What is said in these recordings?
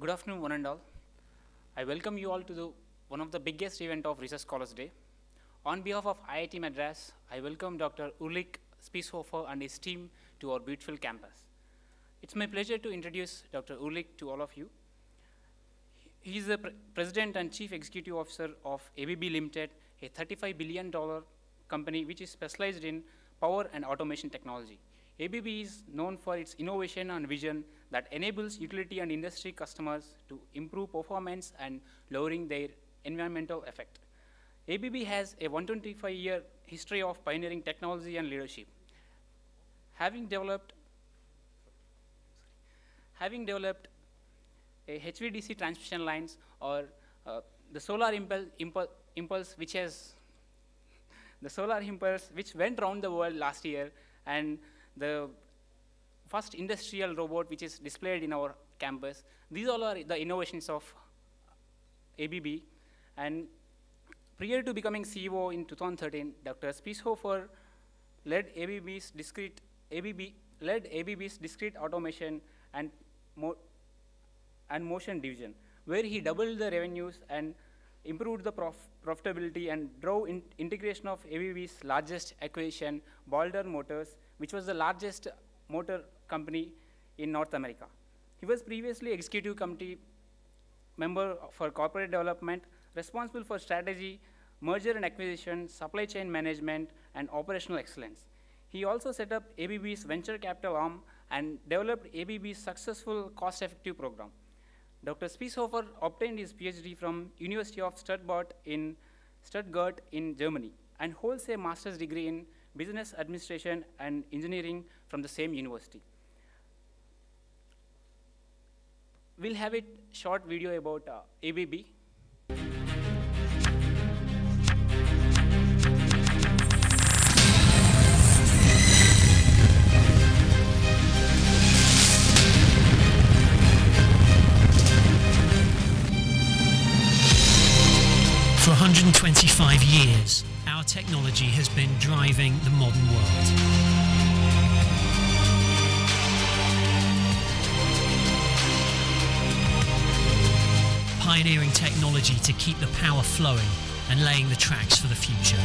Good afternoon, one and all. I welcome you all to the, one of the biggest event of Research Scholars Day. On behalf of IIT Madras, I welcome Dr. Ulrich Spiesshofer and his team to our beautiful campus. It's my pleasure to introduce Dr. Ulrich to all of you. He is the pre President and Chief Executive Officer of ABB Limited, a $35 billion company which is specialized in power and automation technology. ABB is known for its innovation and vision that enables utility and industry customers to improve performance and lowering their environmental effect. ABB has a 125-year history of pioneering technology and leadership. Having developed, having developed a HVDC transmission lines or uh, the solar impulse, impulse, impulse which has the solar impulse which went around the world last year and the first industrial robot which is displayed in our campus. These all are the innovations of ABB. And prior to becoming CEO in 2013, Dr. Spiesshofer led ABB's discrete, ABB, led ABB's discrete automation and, mo and motion division, where he doubled the revenues and improved the prof profitability and drove in integration of ABB's largest acquisition, Baldor Motors, which was the largest motor company in North America. He was previously executive committee member for corporate development, responsible for strategy, merger and acquisition, supply chain management, and operational excellence. He also set up ABB's venture capital arm and developed ABB's successful cost-effective program. Dr. Spiesshofer obtained his PhD from University of Stuttgart in Stuttgart in Germany and holds a master's degree in business administration and engineering from the same university. We'll have a short video about uh, ABB. For 125 years, our technology has been driving the modern world. Pioneering technology to keep the power flowing and laying the tracks for the future.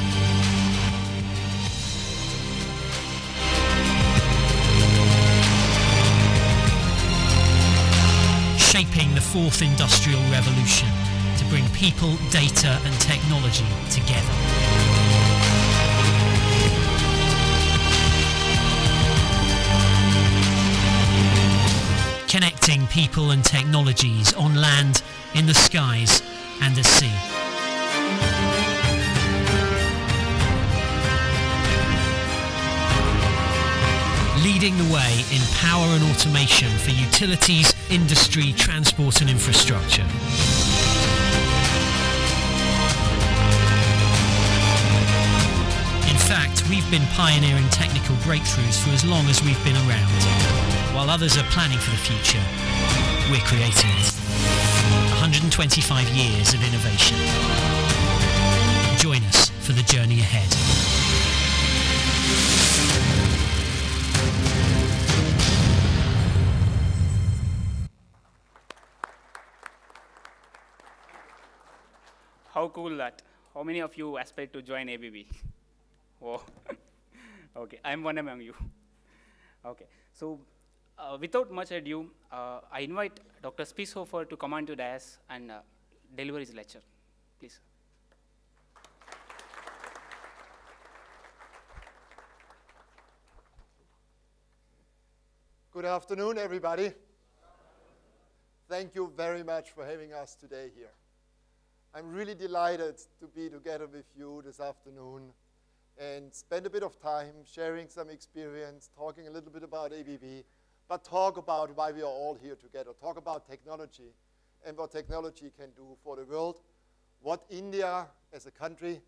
Shaping the fourth industrial revolution to bring people, data and technology together. Connecting people and technologies on land, in the skies and at sea. Leading the way in power and automation for utilities, industry, transport and infrastructure. In fact, we've been pioneering technical breakthroughs for as long as we've been around. While others are planning for the future, we're creating it. 125 years of innovation. Join us for the journey ahead. How cool that. How many of you aspire to join ABB? Oh, okay, I'm one among you. Okay, so uh, without much ado, uh, I invite Dr. Spiesshofer to come on to dais and uh, deliver his lecture. Please. Good afternoon, everybody. Thank you very much for having us today here. I'm really delighted to be together with you this afternoon and spend a bit of time sharing some experience, talking a little bit about ABB, but talk about why we are all here together. Talk about technology and what technology can do for the world, what India as a country,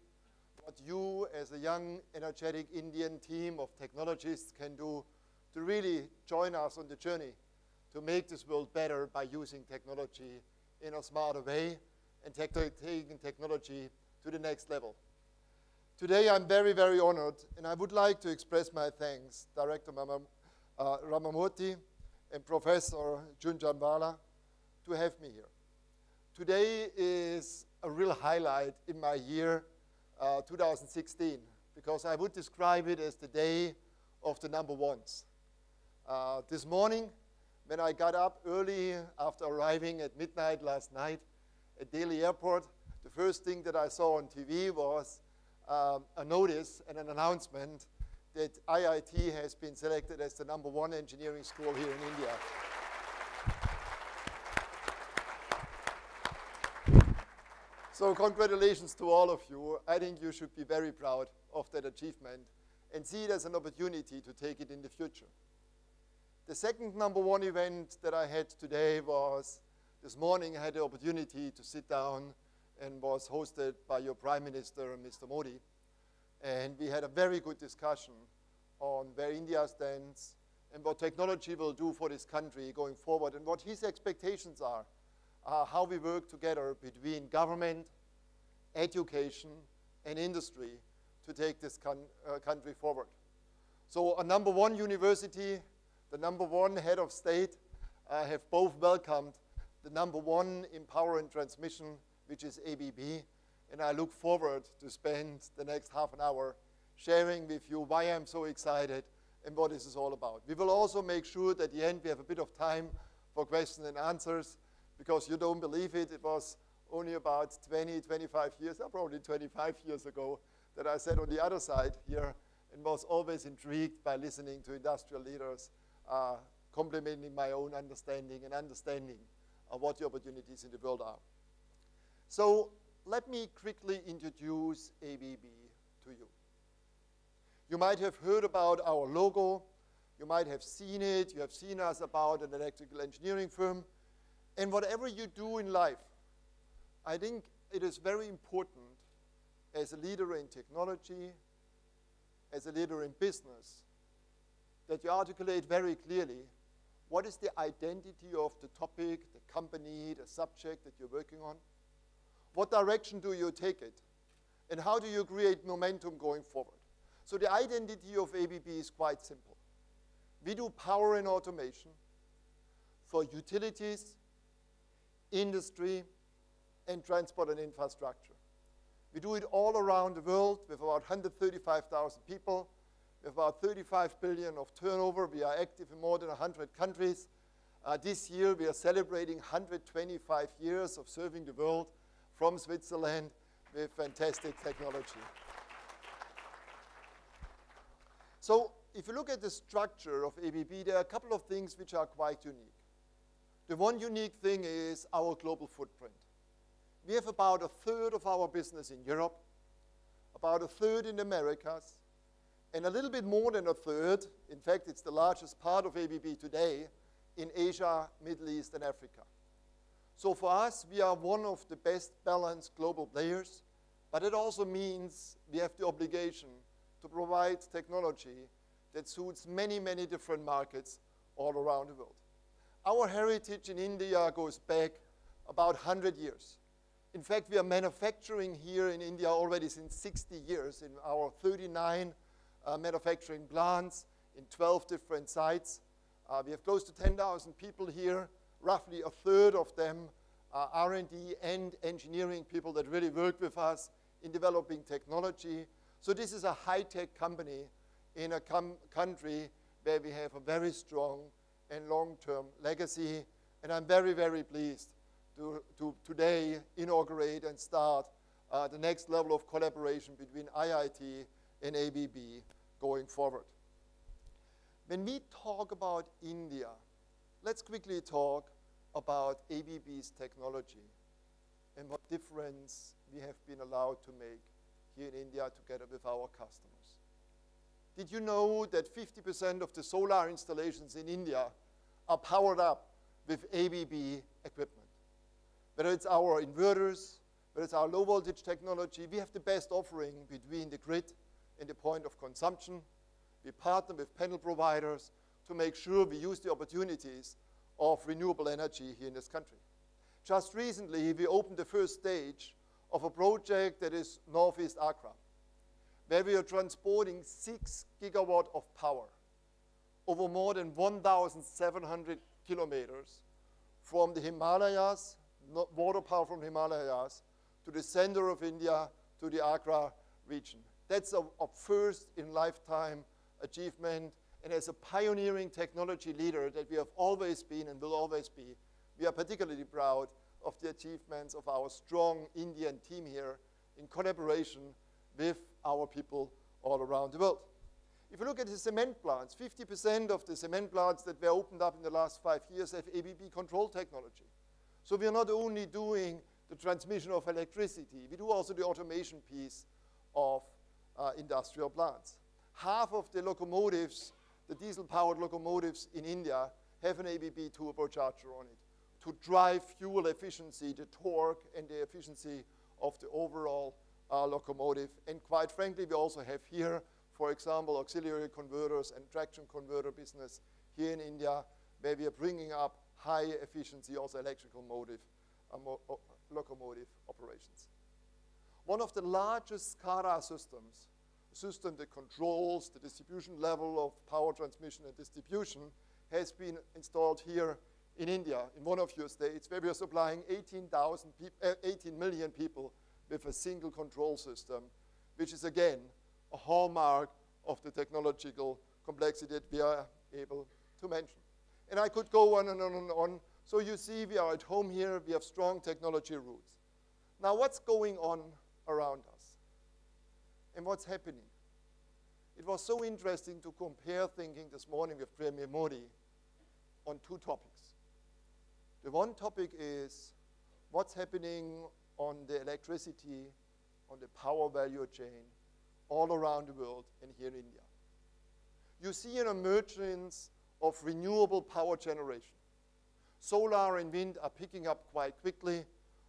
what you as a young, energetic Indian team of technologists can do to really join us on the journey to make this world better by using technology in a smarter way and taking technology to the next level. Today I'm very, very honored, and I would like to express my thanks, Director Mama, uh, and Professor Jhunjhunwala, to have me here. Today is a real highlight in my year uh, 2016 because I would describe it as the day of the number ones. Uh, this morning, when I got up early after arriving at midnight last night at Delhi Airport, the first thing that I saw on TV was um, a notice and an announcement that IIT has been selected as the number one engineering school here in India. So congratulations to all of you. I think you should be very proud of that achievement and see it as an opportunity to take it in the future. The second number one event that I had today was this morning I had the opportunity to sit down and was hosted by your Prime Minister, Mr. Modi. And we had a very good discussion on where India stands and what technology will do for this country going forward and what his expectations are, uh, how we work together between government, education, and industry to take this uh, country forward. So a number one university, the number one head of state uh, have both welcomed the number one in power and transmission, which is ABB. And I look forward to spend the next half an hour sharing with you why I'm so excited and what this is all about. We will also make sure that at the end we have a bit of time for questions and answers because you don't believe it, it was only about 20, 25 years, probably 25 years ago, that I sat on the other side here and was always intrigued by listening to industrial leaders, uh, complementing my own understanding and understanding of what the opportunities in the world are. So let me quickly introduce ABB to you. You might have heard about our logo. You might have seen it. You have seen us about an electrical engineering firm. And whatever you do in life, I think it is very important as a leader in technology, as a leader in business, that you articulate very clearly what is the identity of the topic, the company, the subject that you're working on? What direction do you take it? And how do you create momentum going forward? So the identity of ABB is quite simple. We do power and automation for utilities, industry, and transport and infrastructure. We do it all around the world with about 135,000 people, with about 35 billion of turnover. We are active in more than 100 countries. Uh, this year we are celebrating 125 years of serving the world from Switzerland with fantastic technology. So if you look at the structure of ABB, there are a couple of things which are quite unique. The one unique thing is our global footprint. We have about a third of our business in Europe, about a third in Americas, and a little bit more than a third, in fact, it's the largest part of ABB today, in Asia, Middle East, and Africa. So for us, we are one of the best balanced global players, but it also means we have the obligation to provide technology that suits many, many different markets all around the world. Our heritage in India goes back about 100 years. In fact, we are manufacturing here in India already since 60 years in our 39 uh, manufacturing plants in 12 different sites. Uh, we have close to 10,000 people here. Roughly a third of them are R&D and engineering people that really work with us in developing technology. So this is a high-tech company in a country where we have a very strong and long-term legacy. And I'm very, very pleased to, to today inaugurate and start uh, the next level of collaboration between IIT and ABB going forward. When we talk about India, let's quickly talk about ABB's technology and what difference we have been allowed to make here in India together with our customers. Did you know that 50% of the solar installations in India are powered up with ABB equipment? Whether it's our inverters, whether it's our low voltage technology, we have the best offering between the grid and the point of consumption. We partner with panel providers to make sure we use the opportunities of renewable energy here in this country. Just recently, we opened the first stage of a project that is Northeast Agra, where we are transporting six gigawatt of power over more than 1,700 kilometers from the Himalayas, water power from the Himalayas, to the center of India, to the Agra region. That's a, a first in lifetime achievement. And as a pioneering technology leader that we have always been and will always be, we are particularly proud of the achievements of our strong Indian team here in collaboration with our people all around the world. If you look at the cement plants, 50% of the cement plants that were opened up in the last five years have ABB control technology. So we are not only doing the transmission of electricity, we do also the automation piece of uh, industrial plants. Half of the locomotives, the diesel-powered locomotives in India, have an ABB turbocharger on it to drive fuel efficiency, the torque, and the efficiency of the overall uh, locomotive. And quite frankly, we also have here, for example, auxiliary converters and traction converter business here in India, where we are bringing up high efficiency, also electrical motive, uh, mo locomotive operations. One of the largest SCADA systems, system that controls the distribution level of power transmission and distribution, has been installed here in India, in one of your states, where we are supplying 18, uh, 18 million people with a single control system, which is again a hallmark of the technological complexity that we are able to mention. And I could go on and on and on. So you see we are at home here, we have strong technology roots. Now what's going on around us? And what's happening? It was so interesting to compare thinking this morning with Premier Modi on two topics. The one topic is what's happening on the electricity, on the power value chain, all around the world and here in India. You see an emergence of renewable power generation. Solar and wind are picking up quite quickly.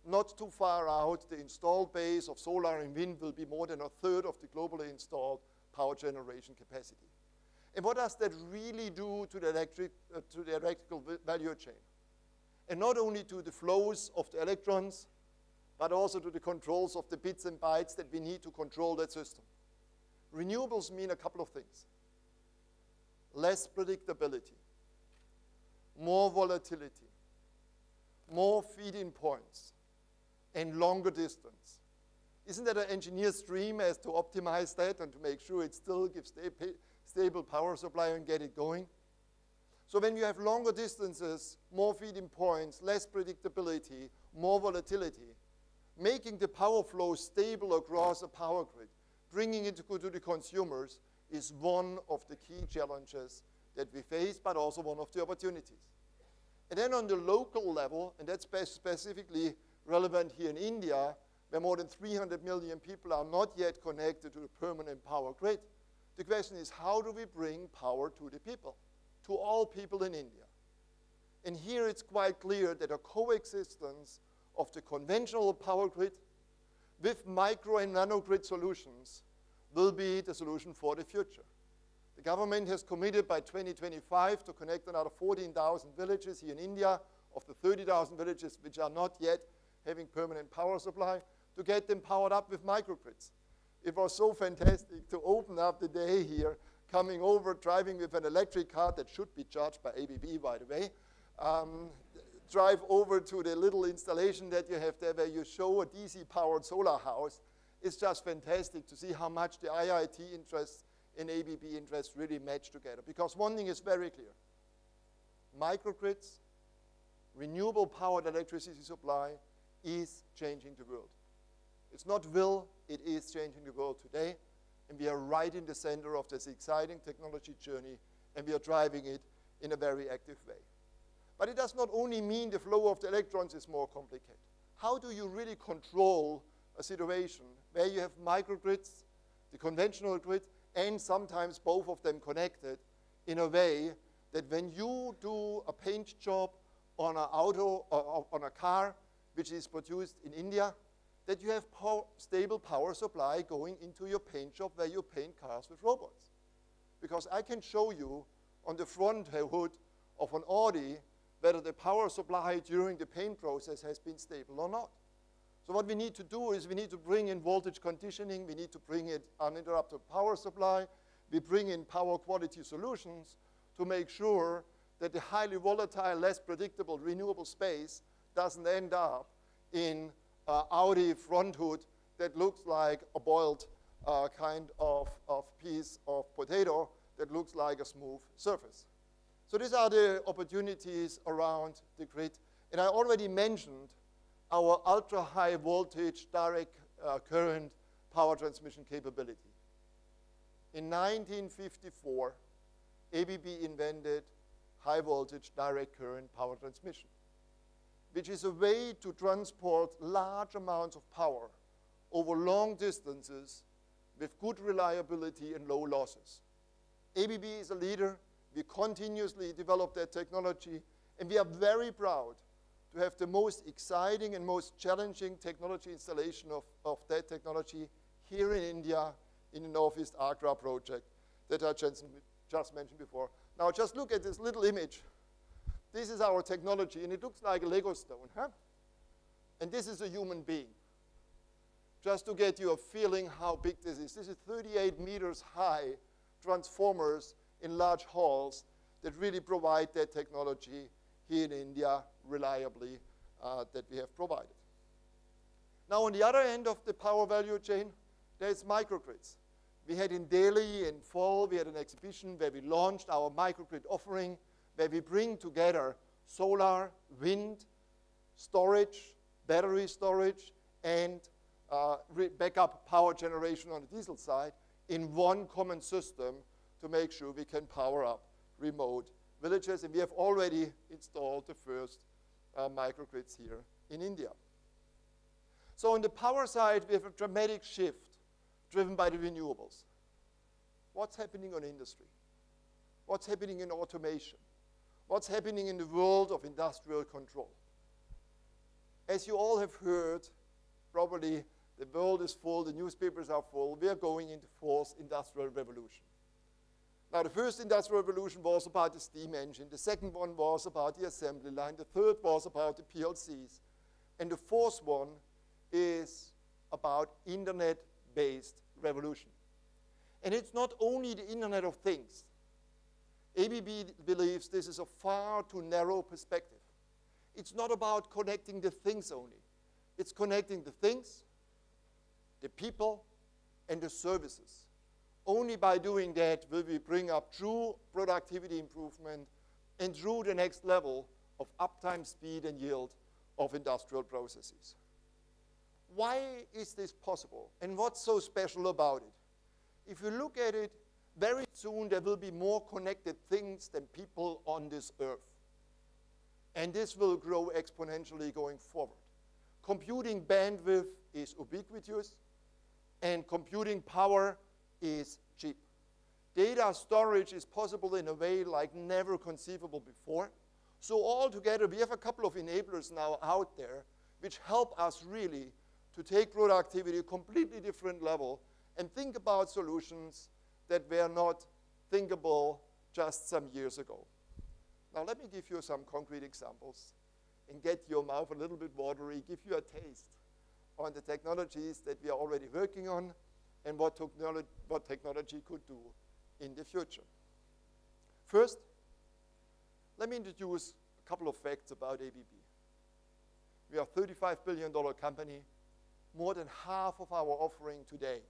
Not too far out, the installed base of solar and wind will be more than a third of the globally installed power generation capacity. And what does that really do to the, electric, uh, to the electrical value chain? And not only to the flows of the electrons, but also to the controls of the bits and bytes that we need to control that system. Renewables mean a couple of things. Less predictability, more volatility, more feed-in points, and longer distance. Isn't that an engineer's dream as to optimize that and to make sure it still gives sta stable power supply and get it going? So when you have longer distances, more feed-in points, less predictability, more volatility, making the power flow stable across a power grid, bringing it to the consumers is one of the key challenges that we face, but also one of the opportunities. And then on the local level, and that's specifically relevant here in India, where more than 300 million people are not yet connected to the permanent power grid, the question is how do we bring power to the people, to all people in India? And here it's quite clear that a coexistence of the conventional power grid with micro and nanogrid solutions will be the solution for the future. The government has committed by 2025 to connect another 14,000 villages here in India, of the 30,000 villages which are not yet having permanent power supply, to get them powered up with microgrids. It was so fantastic to open up the day here, coming over, driving with an electric car that should be charged by ABB, by the way, um, drive over to the little installation that you have there where you show a DC-powered solar house. It's just fantastic to see how much the IIT interests and ABB interests really match together. Because one thing is very clear. Microgrids, renewable powered electricity supply is changing the world. It's not will, it is changing the world today. And we are right in the center of this exciting technology journey, and we are driving it in a very active way. But it does not only mean the flow of the electrons is more complicated. How do you really control a situation where you have microgrids, the conventional grid, and sometimes both of them connected in a way that when you do a paint job on an auto or on a car which is produced in India, that you have stable power supply going into your paint shop where you paint cars with robots. Because I can show you on the front hood of an Audi whether the power supply during the paint process has been stable or not. So what we need to do is we need to bring in voltage conditioning, we need to bring in uninterrupted power supply, we bring in power quality solutions to make sure that the highly volatile, less predictable renewable space doesn't end up in uh, Audi front hood that looks like a boiled uh, kind of, of piece of potato that looks like a smooth surface. So these are the opportunities around the grid. And I already mentioned our ultra-high voltage direct uh, current power transmission capability. In 1954, ABB invented high voltage direct current power transmission, which is a way to transport large amounts of power over long distances with good reliability and low losses. ABB is a leader. We continuously develop that technology, and we are very proud to have the most exciting and most challenging technology installation of, of that technology here in India in the Northeast Agra project that I just, just mentioned before. Now just look at this little image. This is our technology, and it looks like a Lego stone, huh? And this is a human being. Just to get you a feeling how big this is. This is 38 meters high transformers in large halls that really provide that technology here in India reliably uh, that we have provided. Now, on the other end of the power value chain, there's microgrids. We had in Delhi in fall, we had an exhibition where we launched our microgrid offering, where we bring together solar, wind, storage, battery storage, and uh, backup power generation on the diesel side in one common system to make sure we can power up remote villages. And we have already installed the first uh, microgrids here in India. So on the power side, we have a dramatic shift driven by the renewables. What's happening on industry? What's happening in automation? What's happening in the world of industrial control? As you all have heard, probably the world is full, the newspapers are full, we are going into fourth industrial revolution. Now, the first industrial revolution was about the steam engine. The second one was about the assembly line. The third was about the PLCs. And the fourth one is about internet based revolution. And it's not only the Internet of Things. ABB believes this is a far too narrow perspective. It's not about connecting the things only. It's connecting the things, the people, and the services. Only by doing that will we bring up true productivity improvement and through the next level of uptime, speed, and yield of industrial processes why is this possible? And what's so special about it? If you look at it, very soon there will be more connected things than people on this earth. And this will grow exponentially going forward. Computing bandwidth is ubiquitous, and computing power is cheap. Data storage is possible in a way like never conceivable before. So altogether, we have a couple of enablers now out there which help us really to take productivity to a completely different level and think about solutions that were not thinkable just some years ago. Now let me give you some concrete examples and get your mouth a little bit watery, give you a taste on the technologies that we are already working on and what, technolo what technology could do in the future. First, let me introduce a couple of facts about ABB. We are a $35 billion company more than half of our offering today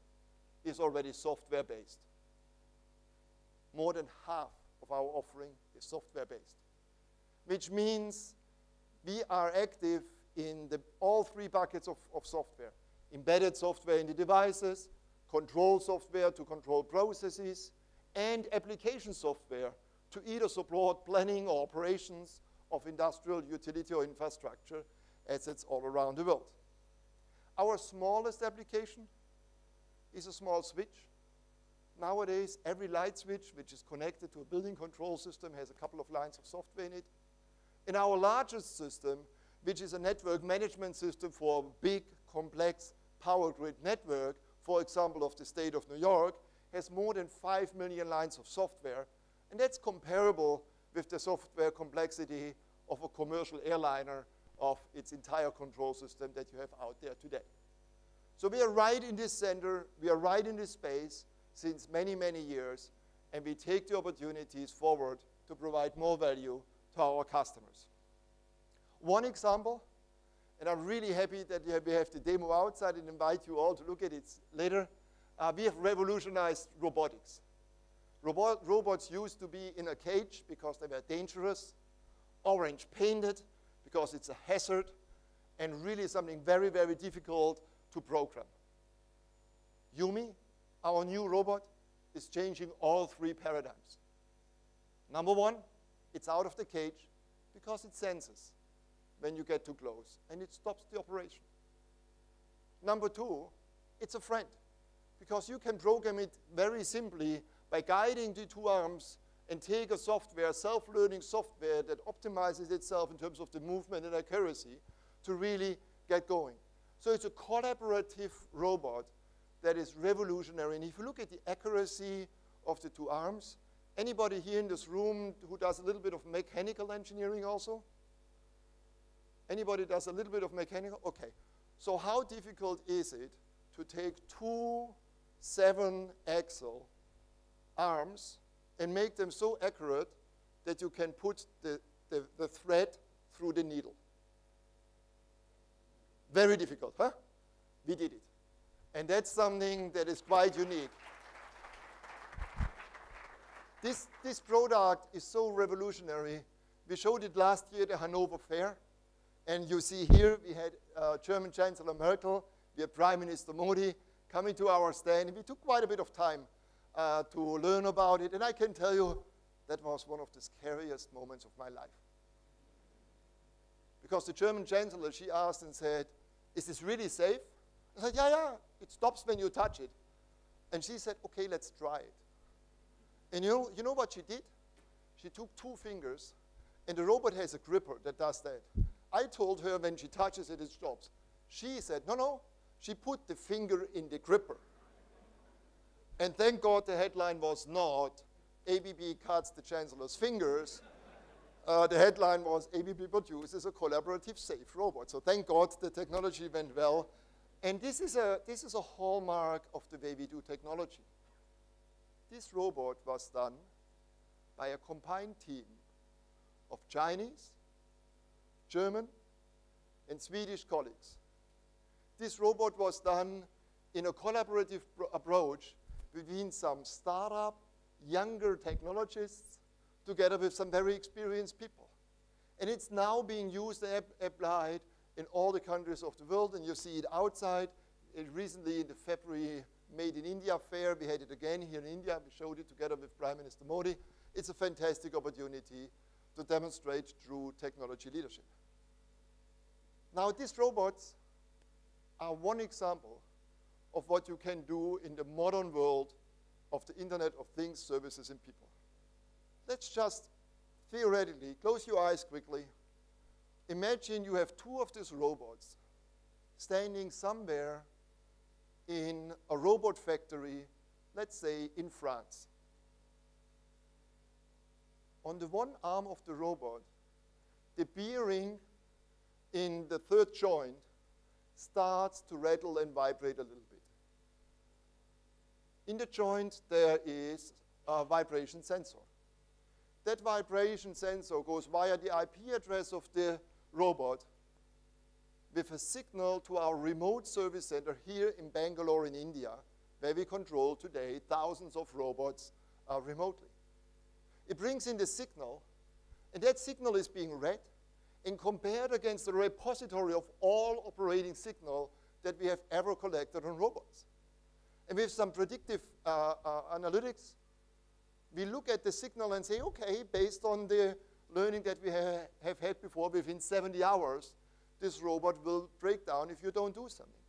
is already software-based. More than half of our offering is software-based, which means we are active in the, all three buckets of, of software. Embedded software in the devices, control software to control processes, and application software to either support planning or operations of industrial utility or infrastructure assets all around the world. Our smallest application is a small switch. Nowadays, every light switch which is connected to a building control system has a couple of lines of software in it. In our largest system, which is a network management system for a big, complex power grid network, for example, of the state of New York, has more than 5 million lines of software. And that's comparable with the software complexity of a commercial airliner of its entire control system that you have out there today. So we are right in this center, we are right in this space since many, many years, and we take the opportunities forward to provide more value to our customers. One example, and I'm really happy that we have the demo outside and invite you all to look at it later. Uh, we have revolutionized robotics. Robot, robots used to be in a cage because they were dangerous, orange painted because it's a hazard, and really something very, very difficult to program. YuMi, our new robot, is changing all three paradigms. Number one, it's out of the cage because it senses when you get too close and it stops the operation. Number two, it's a friend because you can program it very simply by guiding the two arms and take a software, self-learning software that optimizes itself in terms of the movement and accuracy to really get going. So it's a collaborative robot that is revolutionary. And if you look at the accuracy of the two arms, anybody here in this room who does a little bit of mechanical engineering also? Anybody does a little bit of mechanical? Okay. So how difficult is it to take two seven axle arms and make them so accurate that you can put the, the, the thread through the needle? Very difficult, huh? We did it. And that's something that is quite unique. This, this product is so revolutionary. We showed it last year at the Hanover Fair. And you see here, we had uh, German Chancellor Merkel, we had Prime Minister Modi coming to our stand. We took quite a bit of time uh, to learn about it. And I can tell you, that was one of the scariest moments of my life. Because the German Chancellor, she asked and said, is this really safe? I said, yeah, yeah, it stops when you touch it. And she said, okay, let's try it. And you know, you know what she did? She took two fingers, and the robot has a gripper that does that. I told her when she touches it, it stops. She said, no, no. She put the finger in the gripper. And thank God the headline was not ABB cuts the chancellor's fingers. Uh, the headline was ABB produces a collaborative safe robot. So thank God the technology went well. And this is a, this is a hallmark of the way we do technology. This robot was done by a combined team of Chinese, German, and Swedish colleagues. This robot was done in a collaborative approach between some startup, younger technologists, together with some very experienced people. And it's now being used and applied in all the countries of the world, and you see it outside. It recently, in the February Make in India fair, we had it again here in India. We showed it together with Prime Minister Modi. It's a fantastic opportunity to demonstrate true technology leadership. Now, these robots are one example of what you can do in the modern world of the Internet of Things, Services, and People. Let's just theoretically close your eyes quickly. Imagine you have two of these robots standing somewhere in a robot factory, let's say in France. On the one arm of the robot, the bearing in the third joint starts to rattle and vibrate a little bit. In the joint, there is a vibration sensor. That vibration sensor goes via the IP address of the robot with a signal to our remote service center here in Bangalore in India, where we control today thousands of robots uh, remotely. It brings in the signal, and that signal is being read and compared against the repository of all operating signal that we have ever collected on robots. And with some predictive uh, uh, analytics, we look at the signal and say, okay, based on the learning that we ha have had before, within 70 hours, this robot will break down if you don't do something.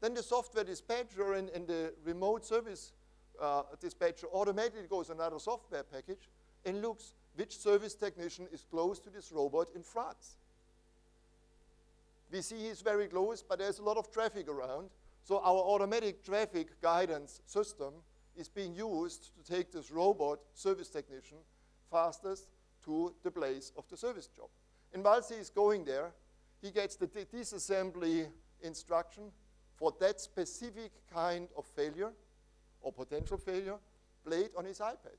Then the software dispatcher and, and the remote service uh, dispatcher automatically goes another software package and looks which service technician is close to this robot in France. We see he's very close, but there's a lot of traffic around. So our automatic traffic guidance system is being used to take this robot service technician fastest to the place of the service job. And whilst he is going there, he gets the disassembly instruction for that specific kind of failure or potential failure played on his iPad.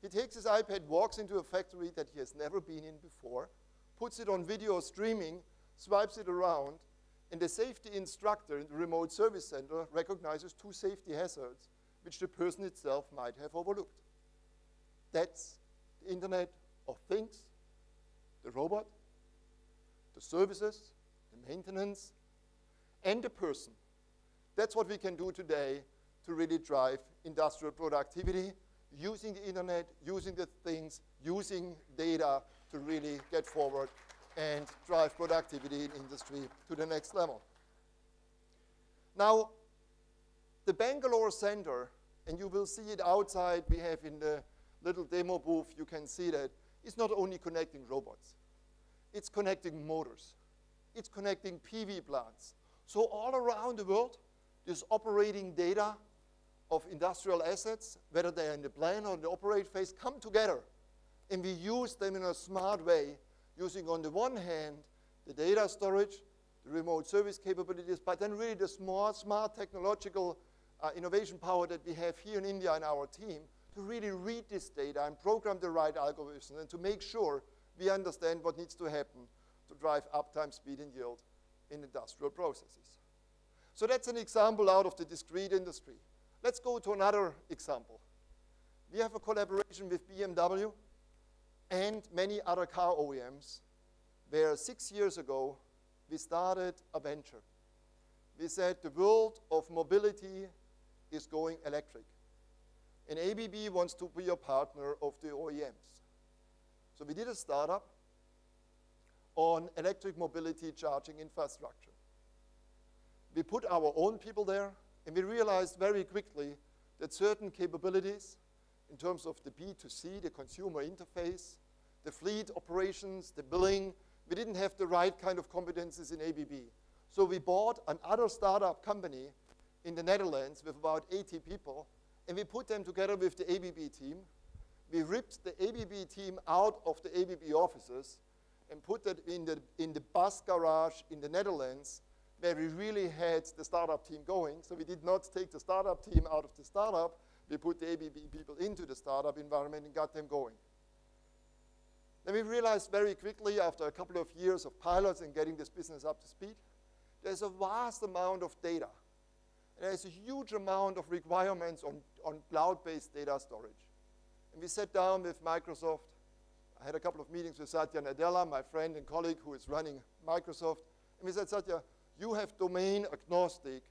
He takes his iPad, walks into a factory that he has never been in before, puts it on video streaming, swipes it around, and the safety instructor in the remote service center recognizes two safety hazards which the person itself might have overlooked. That's the Internet of Things, the robot, the services, the maintenance, and the person. That's what we can do today to really drive industrial productivity using the internet, using the things, using data to really get forward and drive productivity in industry to the next level. Now, the Bangalore Center, and you will see it outside, we have in the little demo booth, you can see that, is not only connecting robots, it's connecting motors, it's connecting PV plants. So all around the world, this operating data of industrial assets, whether they're in the plan or the operate phase, come together. And we use them in a smart way, using on the one hand, the data storage, the remote service capabilities, but then really the smart, smart technological uh, innovation power that we have here in India in our team to really read this data and program the right algorithms and to make sure we understand what needs to happen to drive uptime, speed, and yield in industrial processes. So that's an example out of the discrete industry. Let's go to another example. We have a collaboration with BMW and many other car OEMs where six years ago we started a venture. We said the world of mobility is going electric. And ABB wants to be a partner of the OEMs. So we did a startup on electric mobility charging infrastructure. We put our own people there, and we realized very quickly that certain capabilities in terms of the B2C, the consumer interface, the fleet operations, the billing, we didn't have the right kind of competences in ABB. So we bought another startup company in the Netherlands with about 80 people, and we put them together with the ABB team. We ripped the ABB team out of the ABB offices and put it in the, in the bus garage in the Netherlands where we really had the startup team going. So we did not take the startup team out of the startup. We put the ABB people into the startup environment and got them going. Then we realized very quickly, after a couple of years of pilots and getting this business up to speed, there's a vast amount of data. There's a huge amount of requirements on, on cloud-based data storage. And we sat down with Microsoft. I had a couple of meetings with Satya Nadella, my friend and colleague who is running Microsoft. And we said, Satya, you have domain agnostic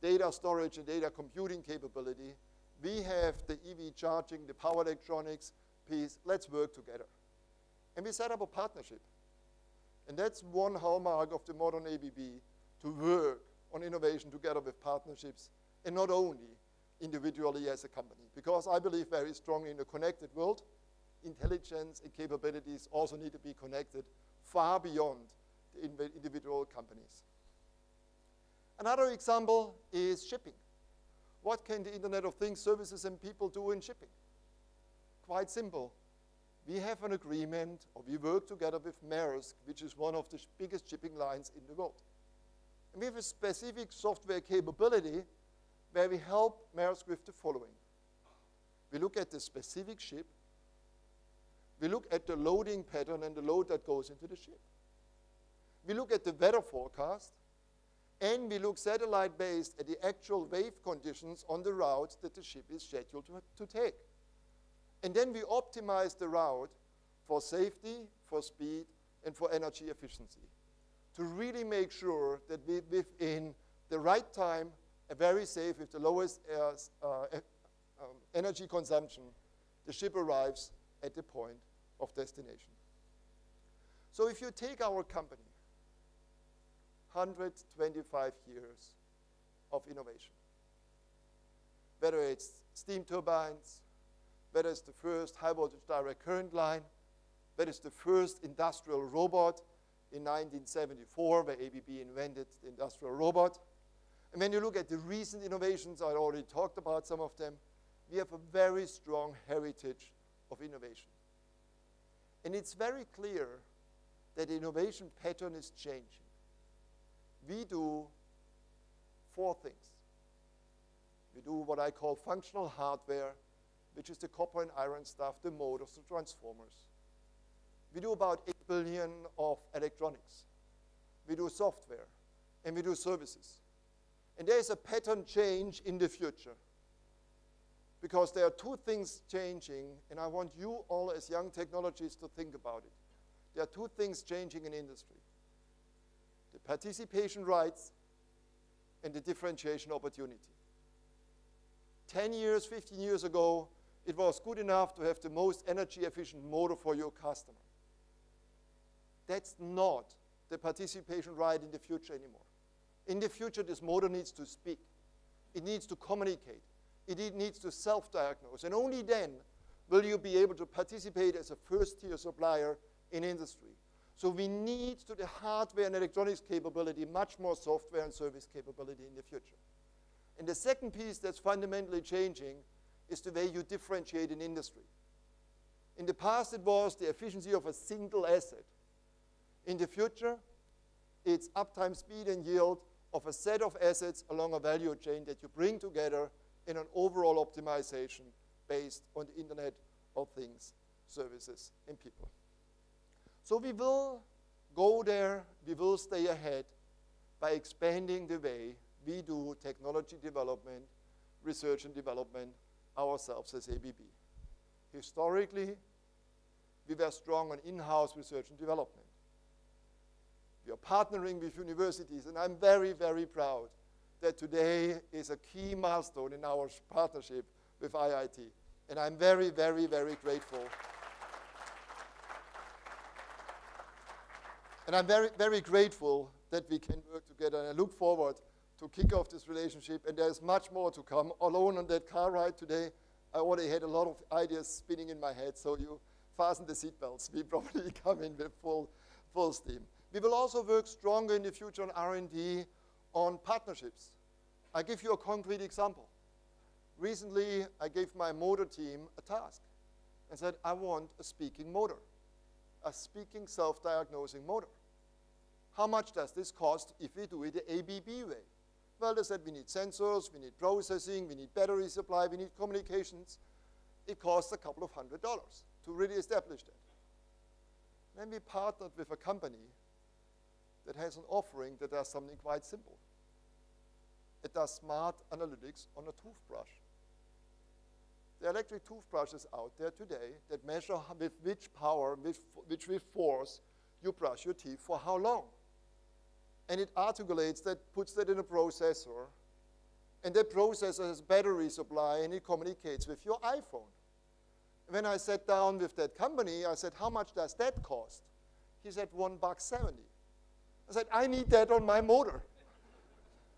data storage and data computing capability. We have the EV charging, the power electronics piece. Let's work together. And we set up a partnership. And that's one hallmark of the modern ABB, to work on innovation together with partnerships, and not only individually as a company. Because I believe very strongly in a connected world, intelligence and capabilities also need to be connected far beyond the individual companies. Another example is shipping. What can the Internet of Things services and people do in shipping? Quite simple. We have an agreement, or we work together with Maersk, which is one of the biggest shipping lines in the world. Have a specific software capability where we help Maersk with the following. We look at the specific ship, we look at the loading pattern and the load that goes into the ship. We look at the weather forecast, and we look satellite-based at the actual wave conditions on the route that the ship is scheduled to, to take. And then we optimize the route for safety, for speed, and for energy efficiency to really make sure that we, within the right time, a very safe with the lowest uh, uh, um, energy consumption, the ship arrives at the point of destination. So if you take our company, 125 years of innovation. Whether it's steam turbines, whether it's the first high voltage direct current line, whether it's the first industrial robot in 1974 where ABB invented the industrial robot. And when you look at the recent innovations, I already talked about some of them, we have a very strong heritage of innovation. And it's very clear that the innovation pattern is changing we do four things. We do what I call functional hardware which is the copper and iron stuff, the motors, the transformers. We do about 8 billion of electronics. We do software, and we do services. And there is a pattern change in the future because there are two things changing, and I want you all as young technologists to think about it. There are two things changing in industry. The participation rights and the differentiation opportunity. 10 years, 15 years ago, it was good enough to have the most energy efficient motor for your customer. That's not the participation right in the future anymore. In the future, this motor needs to speak. It needs to communicate. It needs to self-diagnose. And only then will you be able to participate as a first-tier supplier in industry. So we need to the hardware and electronics capability much more software and service capability in the future. And the second piece that's fundamentally changing is the way you differentiate in industry. In the past, it was the efficiency of a single asset. In the future, it's uptime, speed, and yield of a set of assets along a value chain that you bring together in an overall optimization based on the Internet of Things, services, and people. So we will go there, we will stay ahead by expanding the way we do technology development, research and development ourselves as ABB. Historically, we were strong on in-house research and development. We are partnering with universities, and I'm very, very proud that today is a key milestone in our partnership with IIT. And I'm very, very, very grateful. and I'm very, very grateful that we can work together. And I look forward to kick off this relationship. And there's much more to come. Alone on that car ride today, I already had a lot of ideas spinning in my head. So you fasten the seatbelts. We probably come in with full, full steam. We will also work stronger in the future on R&D on partnerships. I give you a concrete example. Recently, I gave my motor team a task and said, I want a speaking motor, a speaking self-diagnosing motor. How much does this cost if we do it the ABB way? Well, they said we need sensors, we need processing, we need battery supply, we need communications. It costs a couple of hundred dollars to really establish that. Then we partnered with a company that has an offering that does something quite simple. It does smart analytics on a toothbrush. The electric toothbrushes out there today that measure with which power, with which with force you brush your teeth for how long. And it articulates that, puts that in a processor, and that processor has battery supply and it communicates with your iPhone. When I sat down with that company, I said, how much does that cost? He said, one buck 70. I said, I need that on my motor.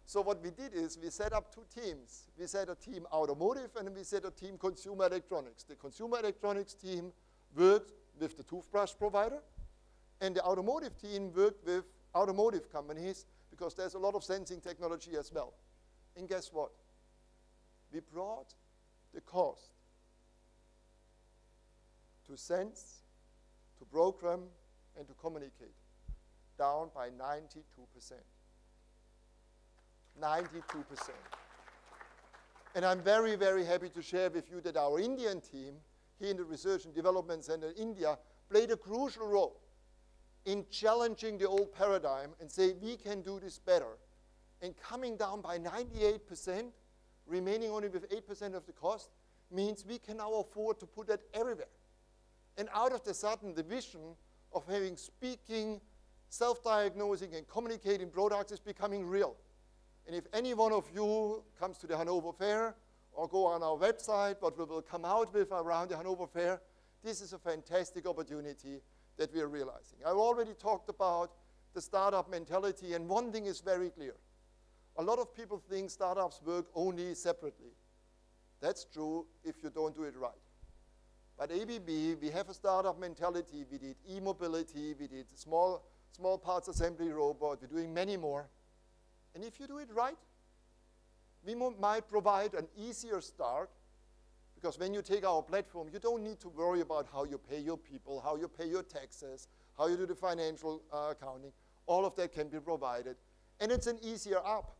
So what we did is we set up two teams. We set a team automotive and we set a team consumer electronics. The consumer electronics team worked with the toothbrush provider and the automotive team worked with automotive companies because there's a lot of sensing technology as well. And guess what? We brought the cost to sense, to program, and to communicate down by 92%. 92%. And I'm very, very happy to share with you that our Indian team here in the Research and Development Center in India played a crucial role in challenging the old paradigm and say we can do this better. And coming down by 98%, remaining only with 8% of the cost, means we can now afford to put that everywhere. And out of the sudden, the vision of having speaking self-diagnosing and communicating products is becoming real. And if any one of you comes to the Hanover Fair or go on our website, what we will come out with around the Hanover Fair, this is a fantastic opportunity that we are realizing. I've already talked about the startup mentality, and one thing is very clear. A lot of people think startups work only separately. That's true if you don't do it right. But ABB, we have a startup mentality. We did e-mobility, we did small small parts assembly robot. We're doing many more. And if you do it right, we might provide an easier start because when you take our platform, you don't need to worry about how you pay your people, how you pay your taxes, how you do the financial uh, accounting. All of that can be provided. And it's an easier up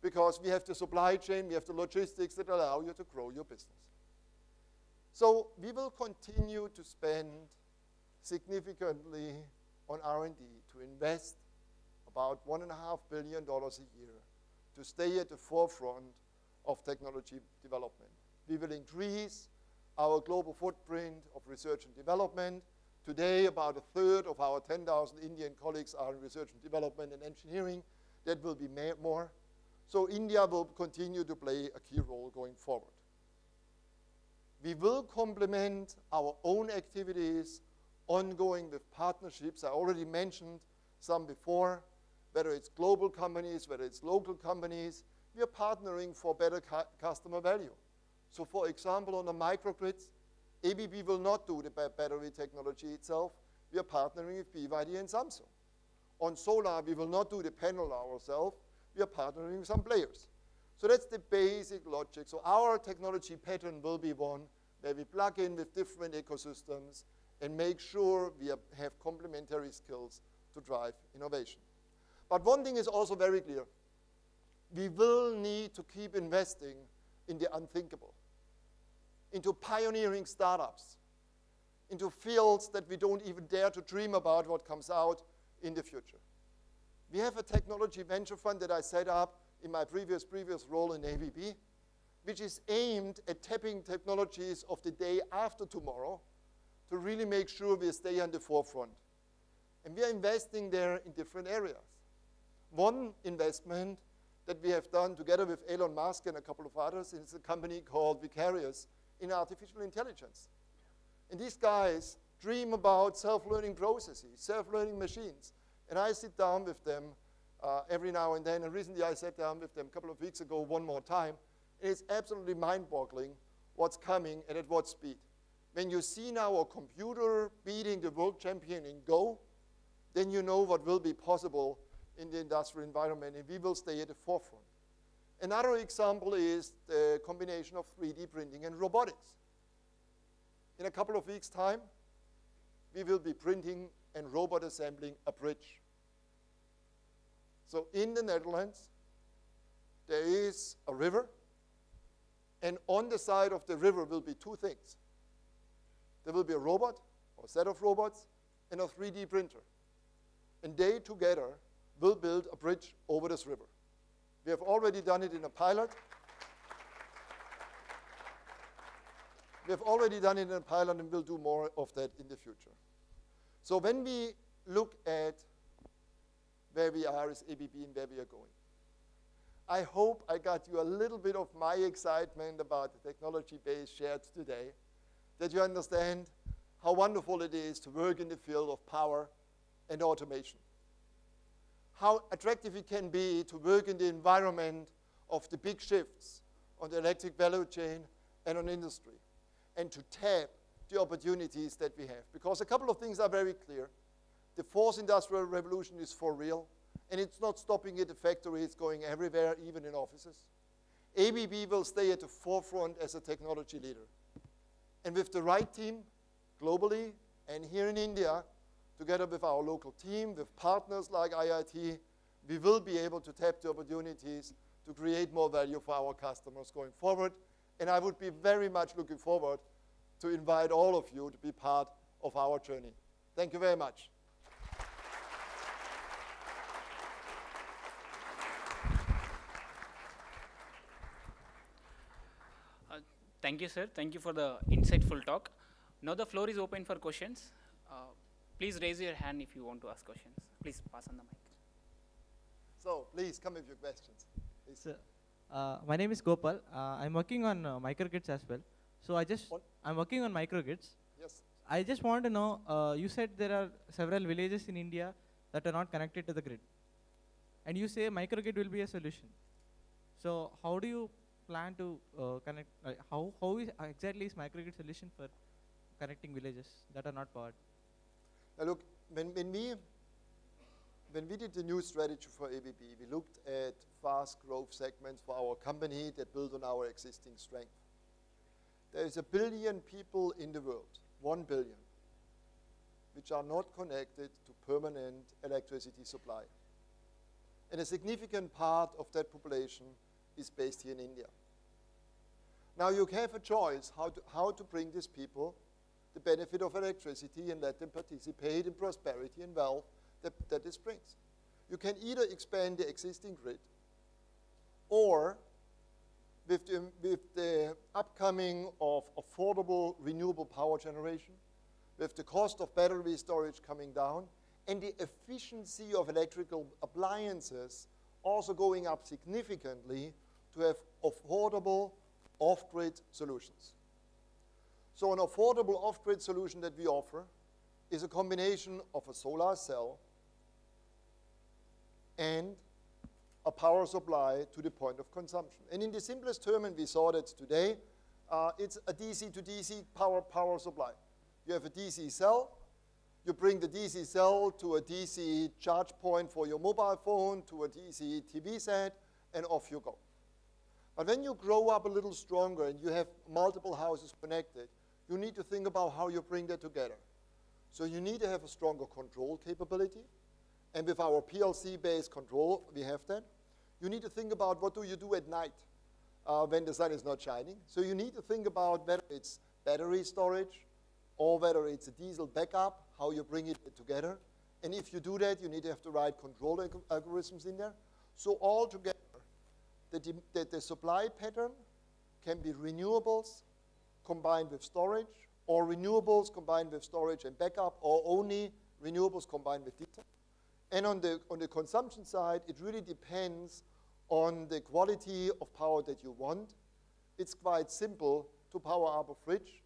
because we have the supply chain, we have the logistics that allow you to grow your business. So we will continue to spend significantly on R&D to invest about $1.5 billion a year to stay at the forefront of technology development. We will increase our global footprint of research and development. Today, about a third of our 10,000 Indian colleagues are in research and development and engineering. That will be more. So India will continue to play a key role going forward. We will complement our own activities ongoing with partnerships. I already mentioned some before, whether it's global companies, whether it's local companies, we are partnering for better cu customer value. So for example, on the microgrids, ABB will not do the battery technology itself. We are partnering with BYD and Samsung. On solar, we will not do the panel ourselves. We are partnering with some players. So that's the basic logic. So our technology pattern will be one where we plug in with different ecosystems and make sure we have complementary skills to drive innovation. But one thing is also very clear. We will need to keep investing in the unthinkable, into pioneering startups, into fields that we don't even dare to dream about what comes out in the future. We have a technology venture fund that I set up in my previous, previous role in ABB, which is aimed at tapping technologies of the day after tomorrow to really make sure we stay on the forefront. And we are investing there in different areas. One investment that we have done together with Elon Musk and a couple of others is a company called Vicarious in artificial intelligence. And these guys dream about self-learning processes, self-learning machines. And I sit down with them uh, every now and then. And recently I sat down with them a couple of weeks ago one more time. And it's absolutely mind-boggling what's coming and at what speed. When you see now a computer beating the world champion in Go, then you know what will be possible in the industrial environment, and we will stay at the forefront. Another example is the combination of 3D printing and robotics. In a couple of weeks' time, we will be printing and robot assembling a bridge. So in the Netherlands, there is a river, and on the side of the river will be two things. There will be a robot, or a set of robots, and a 3D printer. And they together will build a bridge over this river. We have already done it in a pilot. We have already done it in a pilot and we'll do more of that in the future. So when we look at where we are as ABB and where we are going, I hope I got you a little bit of my excitement about the technology base shared today, that you understand how wonderful it is to work in the field of power and automation how attractive it can be to work in the environment of the big shifts on the electric value chain and on industry, and to tap the opportunities that we have. Because a couple of things are very clear. The fourth industrial revolution is for real, and it's not stopping at the factory, it's going everywhere, even in offices. ABB will stay at the forefront as a technology leader. And with the right team, globally and here in India, together with our local team, with partners like IIT, we will be able to tap the opportunities to create more value for our customers going forward. And I would be very much looking forward to invite all of you to be part of our journey. Thank you very much. Uh, thank you, sir. Thank you for the insightful talk. Now the floor is open for questions. Uh, Please raise your hand if you want to ask questions. Please pass on the mic. So please come with your questions. Sir, uh, my name is Gopal. Uh, I'm working on uh, microgrids as well. So I just, what? I'm working on microgrids. Yes. I just want to know, uh, you said there are several villages in India that are not connected to the grid. And you say microgrid will be a solution. So how do you plan to uh, connect, how, how is, exactly is microgrid solution for connecting villages that are not powered? Now look, when, when, we, when we did the new strategy for ABB, we looked at fast growth segments for our company that build on our existing strength. There is a billion people in the world, one billion, which are not connected to permanent electricity supply. And a significant part of that population is based here in India. Now you have a choice how to, how to bring these people the benefit of electricity and let them participate in prosperity and wealth that, that this brings. You can either expand the existing grid or with the, with the upcoming of affordable renewable power generation, with the cost of battery storage coming down, and the efficiency of electrical appliances also going up significantly to have affordable off-grid solutions. So an affordable off-grid solution that we offer is a combination of a solar cell and a power supply to the point of consumption. And in the simplest term, and we saw that today, uh, it's a DC to DC power, power supply. You have a DC cell, you bring the DC cell to a DC charge point for your mobile phone, to a DC TV set, and off you go. But when you grow up a little stronger and you have multiple houses connected, you need to think about how you bring that together. So you need to have a stronger control capability. And with our PLC-based control, we have that. You need to think about what do you do at night uh, when the sun is not shining. So you need to think about whether it's battery storage or whether it's a diesel backup, how you bring it together. And if you do that, you need to have the right control algorithms in there. So all together, the, the, the supply pattern can be renewables combined with storage, or renewables combined with storage and backup, or only renewables combined with diesel. And on the, on the consumption side, it really depends on the quality of power that you want. It's quite simple to power up a fridge,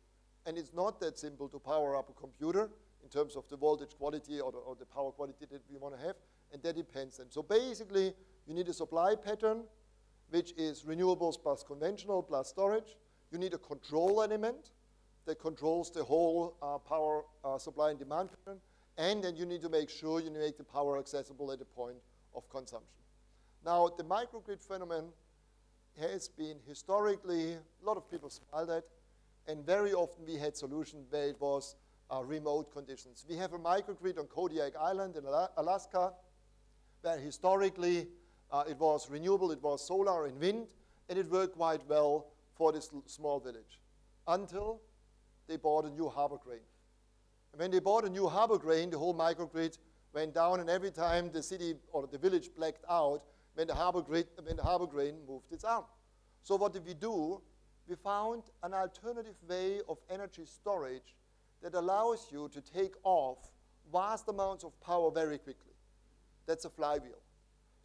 and it's not that simple to power up a computer in terms of the voltage quality or the, or the power quality that we want to have, and that depends. And so basically, you need a supply pattern which is renewables plus conventional plus storage. You need a control element that controls the whole uh, power uh, supply and demand pattern. And then you need to make sure you make the power accessible at the point of consumption. Now, the microgrid phenomenon has been historically, a lot of people smiled at, and very often we had solutions where it was uh, remote conditions. We have a microgrid on Kodiak Island in Alaska, where historically uh, it was renewable, it was solar and wind, and it worked quite well for this small village until they bought a new harbor crane. And when they bought a new harbor crane, the whole microgrid went down, and every time the city or the village blacked out, when the harbor, grid, when the harbor crane moved its arm. So what did we do? We found an alternative way of energy storage that allows you to take off vast amounts of power very quickly. That's a flywheel.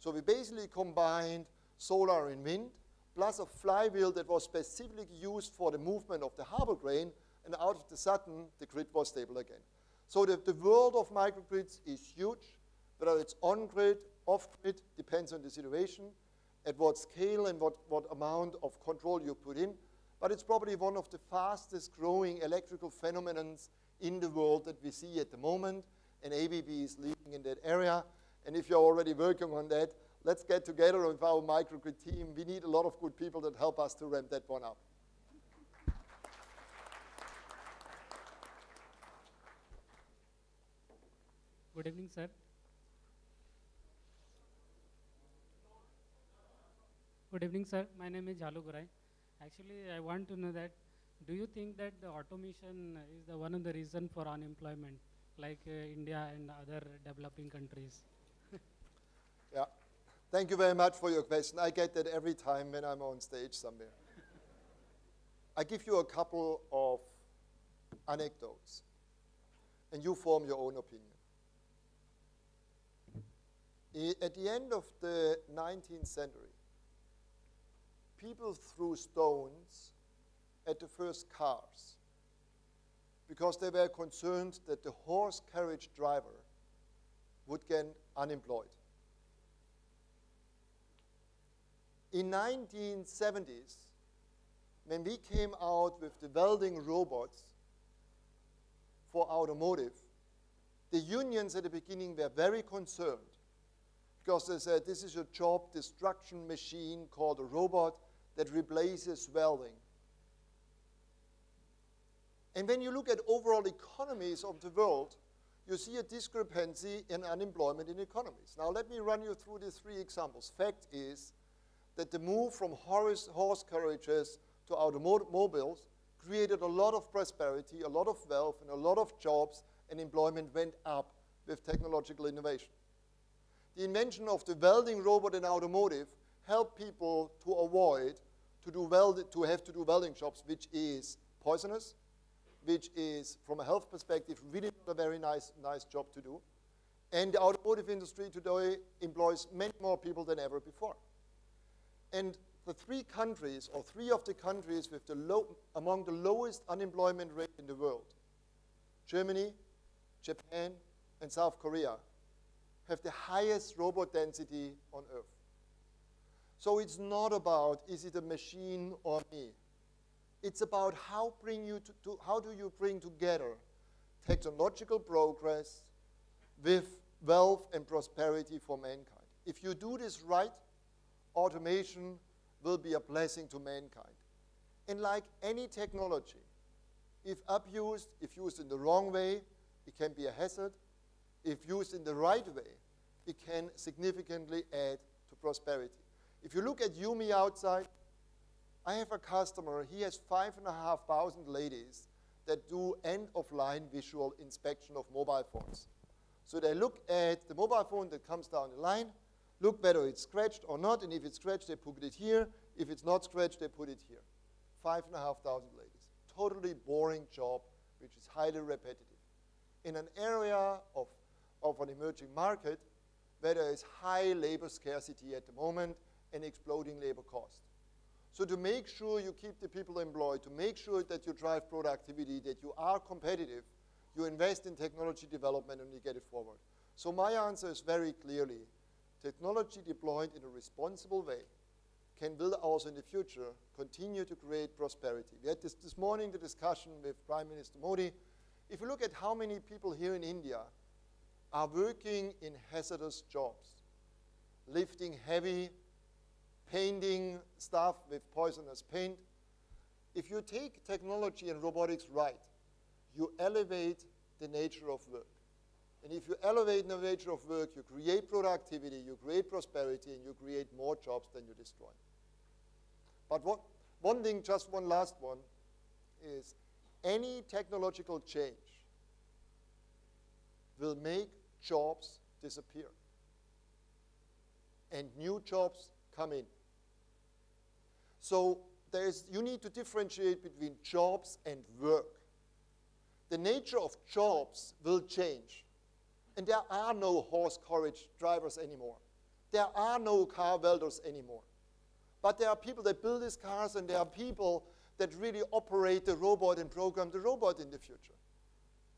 So we basically combined solar and wind, plus a flywheel that was specifically used for the movement of the harbor crane, and out of the sudden, the grid was stable again. So the, the world of microgrids is huge, whether it's on-grid, off-grid, depends on the situation, at what scale and what, what amount of control you put in, but it's probably one of the fastest growing electrical phenomenons in the world that we see at the moment, and ABB is leading in that area. And if you're already working on that, let's get together with our microgrid team. We need a lot of good people that help us to ramp that one up. Good evening, sir. Good evening, sir. My name is Jalu Gurai. Actually, I want to know that, do you think that the automation is the one of the reason for unemployment, like uh, India and other developing countries? Thank you very much for your question. I get that every time when I'm on stage somewhere. I give you a couple of anecdotes, and you form your own opinion. I, at the end of the 19th century, people threw stones at the first cars because they were concerned that the horse carriage driver would get unemployed. In 1970s, when we came out with the welding robots for automotive, the unions at the beginning were very concerned because they said this is a job destruction machine called a robot that replaces welding. And when you look at overall economies of the world, you see a discrepancy in unemployment in economies. Now let me run you through these three examples. Fact is, that the move from horse, horse carriages to automobiles created a lot of prosperity, a lot of wealth, and a lot of jobs, and employment went up with technological innovation. The invention of the welding robot in automotive helped people to avoid to, do weld to have to do welding jobs, which is poisonous, which is, from a health perspective, really not a very nice, nice job to do. And the automotive industry today employs many more people than ever before. And the three countries, or three of the countries with the low, among the lowest unemployment rate in the world, Germany, Japan, and South Korea, have the highest robot density on Earth. So it's not about is it a machine or me. It's about how, bring you to, to, how do you bring together technological progress with wealth and prosperity for mankind. If you do this right, automation will be a blessing to mankind. And like any technology, if abused, if used in the wrong way, it can be a hazard. If used in the right way, it can significantly add to prosperity. If you look at YuMi outside, I have a customer, he has five and a half thousand ladies that do end-of-line visual inspection of mobile phones. So they look at the mobile phone that comes down the line, look whether it's scratched or not, and if it's scratched, they put it here. If it's not scratched, they put it here. Five and a half thousand ladies. Totally boring job, which is highly repetitive. In an area of, of an emerging market where there is high labor scarcity at the moment and exploding labor cost. So to make sure you keep the people employed, to make sure that you drive productivity, that you are competitive, you invest in technology development and you get it forward. So my answer is very clearly, technology deployed in a responsible way can will also in the future continue to create prosperity. We had this, this morning the discussion with Prime Minister Modi. If you look at how many people here in India are working in hazardous jobs, lifting heavy, painting stuff with poisonous paint, if you take technology and robotics right, you elevate the nature of work. And if you elevate the nature of work, you create productivity, you create prosperity, and you create more jobs than you destroy. But what, one thing, just one last one, is any technological change will make jobs disappear. And new jobs come in. So there's, you need to differentiate between jobs and work the nature of jobs will change. And there are no horse carriage drivers anymore. There are no car welders anymore. But there are people that build these cars, and there are people that really operate the robot and program the robot in the future.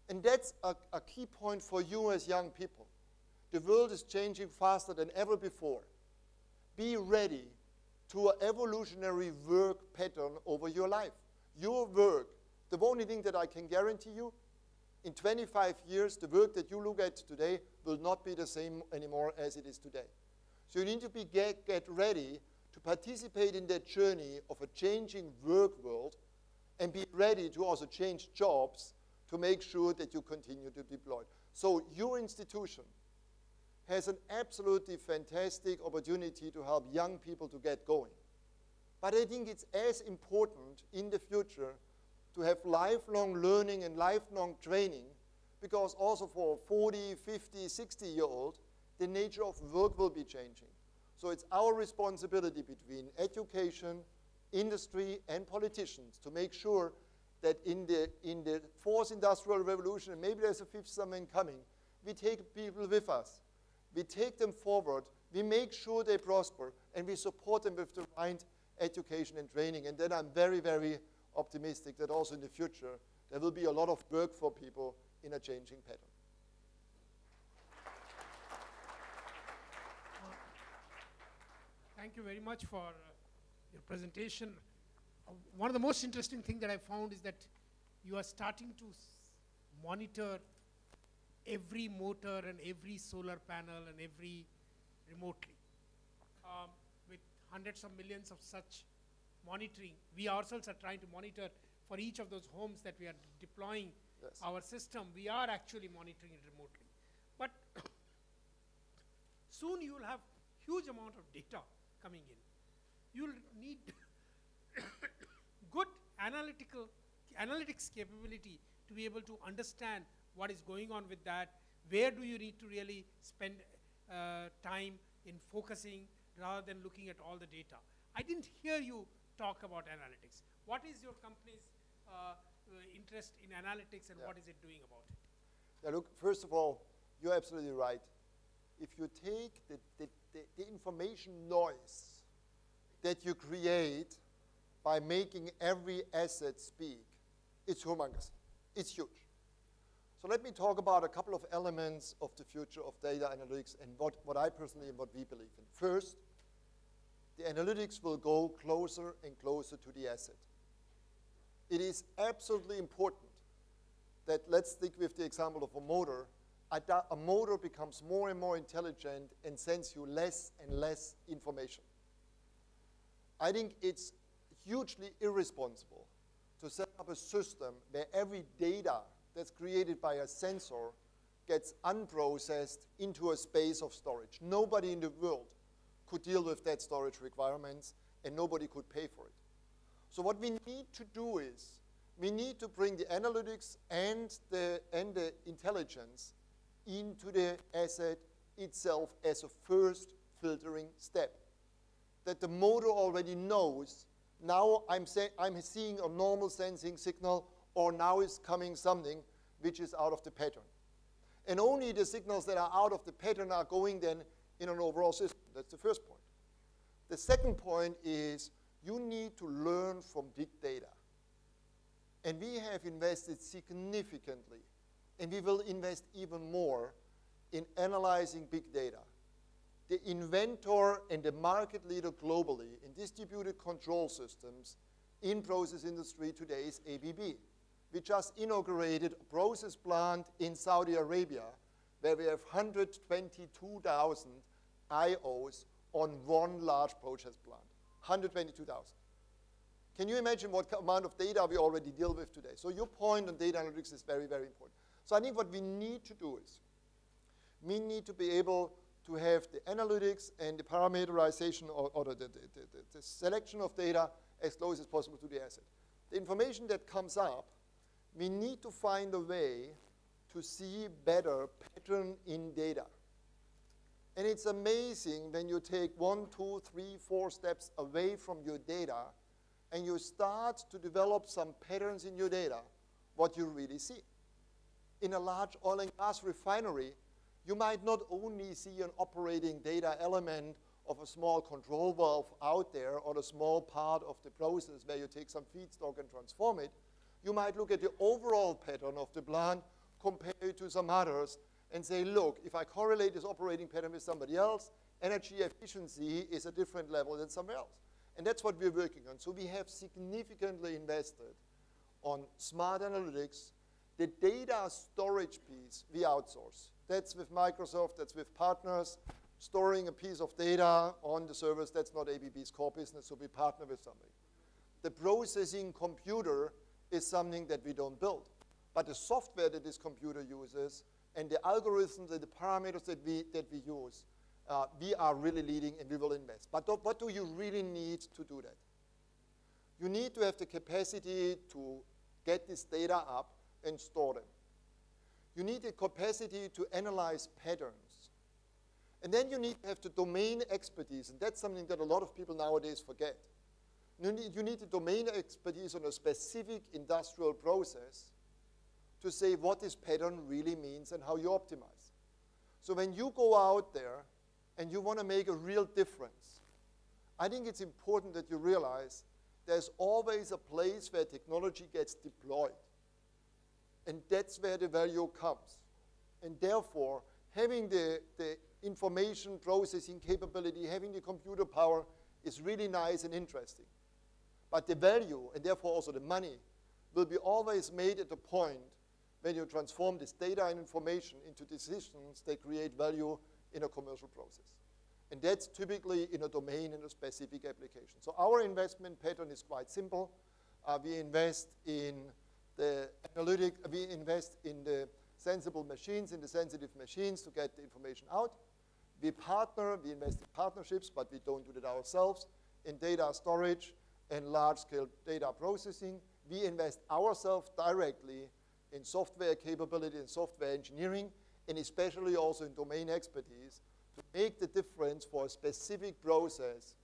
And that's a, a key point for you as young people. The world is changing faster than ever before. Be ready to an evolutionary work pattern over your life. Your work the only thing that I can guarantee you, in 25 years, the work that you look at today will not be the same anymore as it is today. So you need to be get, get ready to participate in that journey of a changing work world and be ready to also change jobs to make sure that you continue to deploy. So your institution has an absolutely fantastic opportunity to help young people to get going. But I think it's as important in the future to have lifelong learning and lifelong training because also for 40, 50, 60 year old, the nature of work will be changing. So it's our responsibility between education, industry, and politicians to make sure that in the, in the fourth industrial revolution, and maybe there's a fifth something coming, we take people with us. We take them forward. We make sure they prosper, and we support them with the right education and training. And then I'm very, very optimistic that also in the future there will be a lot of work for people in a changing pattern. Thank you very much for uh, your presentation. Uh, one of the most interesting things that I found is that you are starting to monitor every motor and every solar panel and every remotely. Um, with hundreds of millions of such monitoring. We ourselves are trying to monitor for each of those homes that we are deploying yes. our system. We are actually monitoring it remotely. But soon you will have huge amount of data coming in. You'll need good analytical analytics capability to be able to understand what is going on with that. Where do you need to really spend uh, time in focusing rather than looking at all the data? I didn't hear you talk about analytics. What is your company's uh, uh, interest in analytics and Yeah. what is it doing about it? Yeah, look, first of all, you're absolutely right. If you take the, the, the, the information noise that you create by making every asset speak, it's humongous. It's huge. So let me talk about a couple of elements of the future of data analytics and what, what I personally and what we believe in. First, the analytics will go closer and closer to the asset. It is absolutely important that let's stick with the example of a motor. A, a motor becomes more and more intelligent and sends you less and less information. I think it's hugely irresponsible to set up a system where every data that's created by a sensor gets unprocessed into a space of storage. Nobody in the world could deal with that storage requirements and nobody could pay for it. So what we need to do is we need to bring the analytics and the, and the intelligence into the asset itself as a first filtering step. That the motor already knows, now I'm, I'm seeing a normal sensing signal, or now is coming something which is out of the pattern. And only the signals that are out of the pattern are going then in an overall system. That's the first point. The second point is you need to learn from big data. And we have invested significantly, and we will invest even more in analyzing big data. The inventor and the market leader globally in distributed control systems in process industry today is ABB. We just inaugurated a process plant in Saudi Arabia where we have 122,000 IOs on one large process plant. 122,000. Can you imagine what amount of data we already deal with today? So your point on data analytics is very, very important. So I think what we need to do is we need to be able to have the analytics and the parameterization or, or the, the, the, the- the selection of data as close as possible to the asset. The information that comes up, we need to find a way to see better pattern in data. And it's amazing when you take one, two, three, four steps away from your data and you start to develop some patterns in your data, what you really see. In a large oil and gas refinery, you might not only see an operating data element of a small control valve out there or a small part of the process where you take some feedstock and transform it. You might look at the overall pattern of the plant, compare it to some others, and say, look, if I correlate this operating pattern with somebody else, energy efficiency is a different level than somewhere else. And that's what we're working on. So we have significantly invested on smart analytics. The data storage piece we outsource. That's with Microsoft, that's with partners. Storing a piece of data on the servers, that's not ABB's core business, so we partner with somebody. The processing computer is something that we don't build. But the software that this computer uses and the algorithms and the parameters that we, that we use, uh, we are really leading and we will invest. But what do you really need to do that? You need to have the capacity to get this data up and store them. You need the capacity to analyze patterns. And then you need to have the domain expertise, and that's something that a lot of people nowadays forget. You need, you need the domain expertise on a specific industrial process to say what this pattern really means and how you optimize. So when you go out there and you want to make a real difference, I think it's important that you realize there's always a place where technology gets deployed. And that's where the value comes. And therefore, having the, the information processing capability, having the computer power is really nice and interesting. But the value, and therefore also the money, will be always made at the point when you transform this data and information into decisions that create value in a commercial process. And that's typically in a domain in a specific application. So our investment pattern is quite simple. Uh, we invest in the analytic, we invest in the sensible machines, in the sensitive machines to get the information out. We partner, we invest in partnerships, but we don't do that ourselves, in data storage and large-scale data processing. We invest ourselves directly in software capability and software engineering, and especially also in domain expertise to make the difference for a specific process.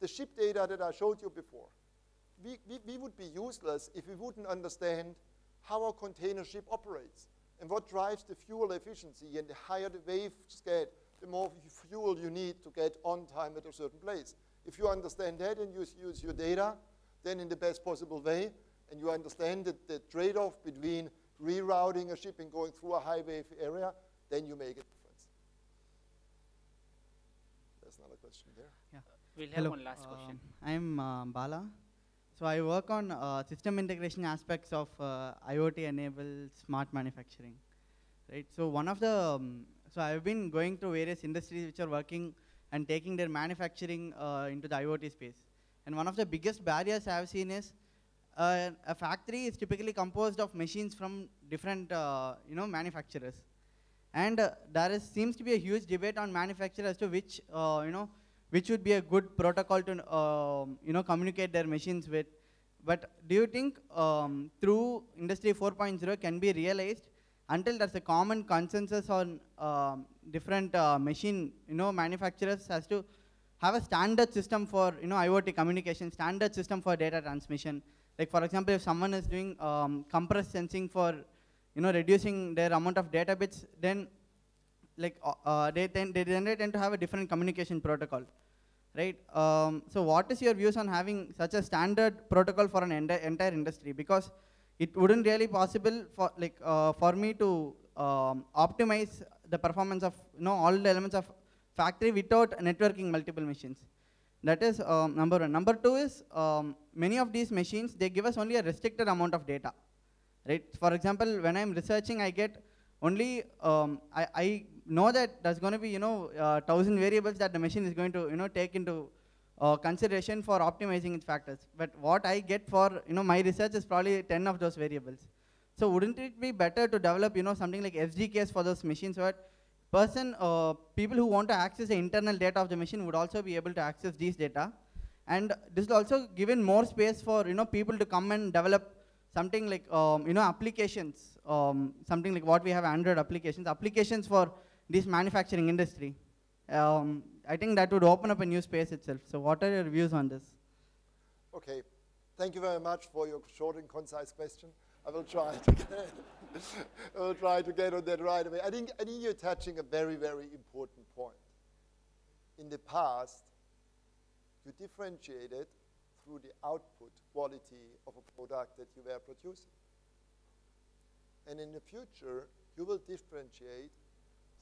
The ship data that I showed you before, we, we, we would be useless if we wouldn't understand how a container ship operates and what drives the fuel efficiency. And the higher the waves get, the more fuel you need to get on time at a certain place. If you understand that and use, use your data, then in the best possible way, and you understand the trade-off between rerouting a ship and going through a high wave area, then you make a difference. There's another question there. Yeah. We'll have Hello. one last Um, question. I'm uh, Bala. So I work on uh, system integration aspects of uh, IoT-enabled smart manufacturing. Right. So one of the um, so I've been going through various industries which are working and taking their manufacturing uh, into the IoT space. And one of the biggest barriers I've seen is uh, a factory is typically composed of machines from different uh, you know manufacturers. And uh, there is, seems to be a huge debate on manufacturers as to which, uh, you know, which would be a good protocol to, um, you know, communicate their machines with. But do you think um, through Industry 4.0 can be realized until there's a common consensus on um, different uh, machine, you know, manufacturers as to have a standard system for, you know, IoT communication, standard system for data transmission. Like for example, if someone is doing um, compressed sensing for you know, reducing their amount of data bits, then like uh, uh, they, tend, they tend to have a different communication protocol, right? Um, so what is your views on having such a standard protocol for an enti- entire industry? Because it wouldn't really possible for like uh, for me to um, optimize the performance of you know all the elements of factory without networking multiple machines. That is um, number one. Number two is um, many of these machines they give us only a restricted amount of data right? For example, when I'm researching, I get only, um, I, I know that there's going to be, you know, uh, thousand variables that the machine is going to, you know, take into uh, consideration for optimizing its factors. But what I get for, you know, my research is probably 10 of those variables. So wouldn't it be better to develop, you know, something like SDKs for those machines so that person, uh, people who want to access the internal data of the machine would also be able to access these data. And this will also given more space for, you know, people to come and develop something like um, you know applications, um, something like what we have Android applications, applications for this manufacturing industry. Um, I think that would open up a new space itself. So what are your views on this? Okay, thank you very much for your short and concise question. I will try it get, I will oh, try to get on that right away. I think, I think you're touching a very, very important point. In the past, you differentiated through the output quality of a product that you were producing. And in the future, you will differentiate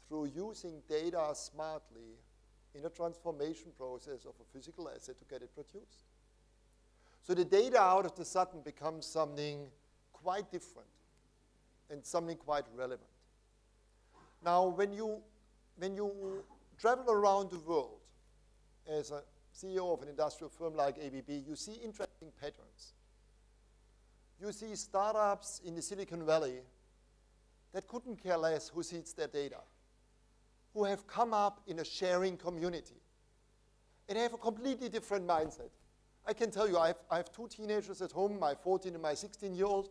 through using data smartly in a transformation process of a physical asset to get it produced. So the data out of the sudden becomes something quite different and something quite relevant. Now, when you, when you travel around the world as a CEO of an industrial firm like ABB, you see interesting patterns. You see startups in the Silicon Valley that couldn't care less who sees their data, who have come up in a sharing community and have a completely different mindset. I can tell you, I have, I have two teenagers at home, my 14 and my 16 year old.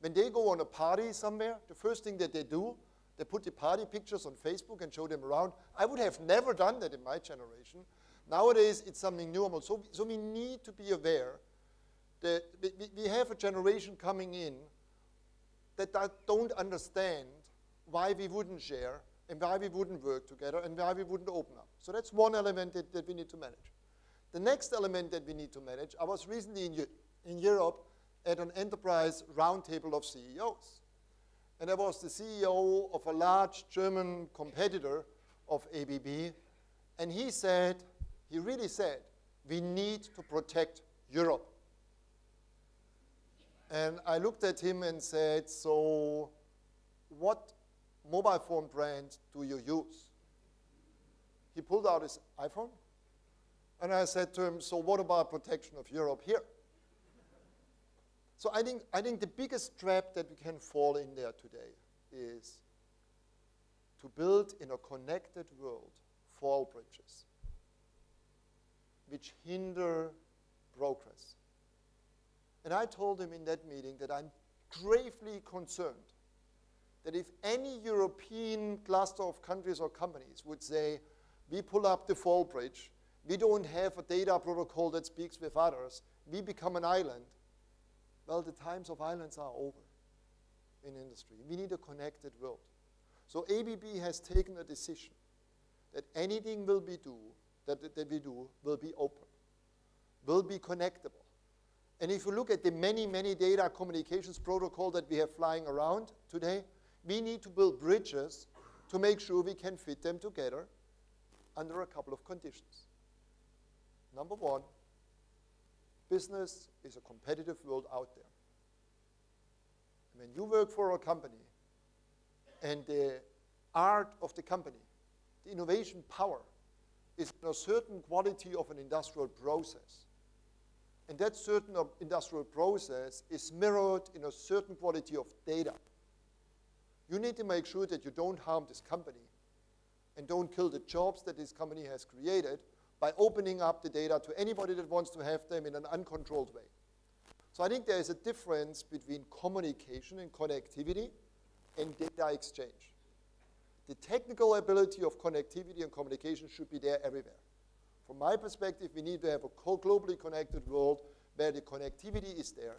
When they go on a party somewhere, the first thing that they do, they put the party pictures on Facebook and show them around. I would have never done that in my generation. Nowadays, it's something normal. So, so we need to be aware that we, we have a generation coming in that, don't understand why we wouldn't share and why we wouldn't work together and why we wouldn't open up. So that's one element that, that we need to manage. The next element that we need to manage, I was recently in, in Europe at an enterprise roundtable of CEOs. And I was the CEO of a large German competitor of ABB. And he said, he really said, we need to protect Europe. And I looked at him and said, so what mobile phone brand do you use? He pulled out his iPhone. And I said to him, so what about protection of Europe here? So I think, I think the biggest trap that we can fall in there today is to build in a connected world fall bridges which hinder progress. And I told him in that meeting that I'm gravely concerned that if any European cluster of countries or companies would say, we pull up the fall bridge, we don't have a data protocol that speaks with others, we become an island, well, the times of islands are over in industry. We need a connected world. So ABB has taken a decision that anything will be do, that, that we do will be open, will be connectable. And if you look at the many, many data communications protocol that we have flying around today, we need to build bridges to make sure we can fit them together under a couple of conditions. Number one, business is a competitive world out there. When you work for a company and the art of the company, the innovation power, is in a certain quality of an industrial process. And that certain industrial process is mirrored in a certain quality of data. You need to make sure that you don't harm this company and don't kill the jobs that this company has created by opening up the data to anybody that wants to have them in an uncontrolled way. So I think there is a difference between communication and connectivity and data exchange. The technical ability of connectivity and communication should be there everywhere. From my perspective, we need to have a globally connected world where the connectivity is there,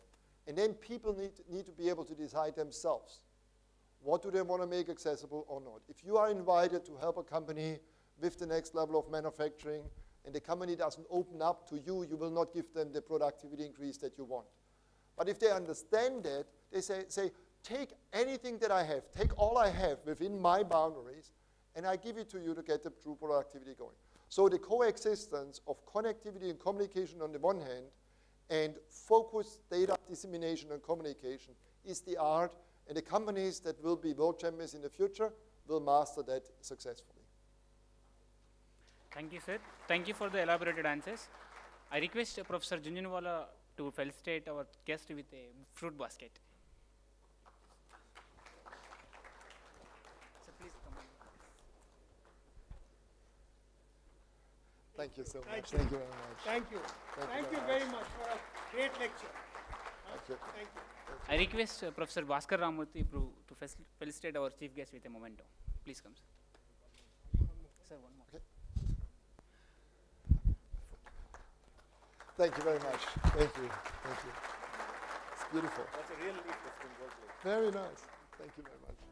and then people need, need to be able to decide themselves what do they want to make accessible or not. If you are invited to help a company with the next level of manufacturing, and the company doesn't open up to you, you will not give them the productivity increase that you want. But if they understand that, they say, say, take anything that I have, take all I have within my boundaries, and I give it to you to get the true productivity going. So the coexistence of connectivity and communication on the one hand, and focused data dissemination and communication is the art, and the companies that will be world champions in the future will master that successfully. Thank you, sir. Thank you for the elaborated answers. I request Professor Jhunjhunwala to felicitate our guest with a fruit basket. So please come on. Thank you so Thank much. you. Thank you very much. Thank you. Thank you Thank you very very much for a great lecture. Thank you. Thank you. I request uh, Professor Bhaskar Ramamurthi pro- to fel- felicitate our chief guest with a memento. Please come, sir. Sir, one more. Okay. Thank you very much. Thank you. Thank you. It's beautiful. That's a real leap that's been. Very nice. Thank you very much.